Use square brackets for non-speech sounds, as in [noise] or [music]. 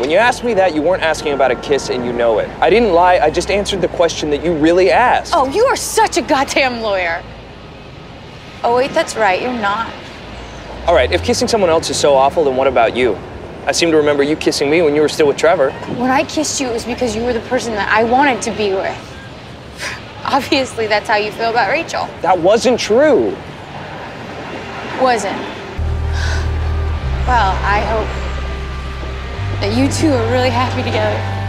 When you asked me that, you weren't asking about a kiss and you know it. I didn't lie, I just answered the question that you really asked. Oh, you are such a goddamn lawyer. Oh, wait, that's right. You're not. All right, if kissing someone else is so awful, then what about you? I seem to remember you kissing me when you were still with Trevor. When I kissed you, it was because you were the person that I wanted to be with. [laughs] Obviously, that's how you feel about Rachel. That wasn't true. Wasn't. Well, I hope that you two are really happy together.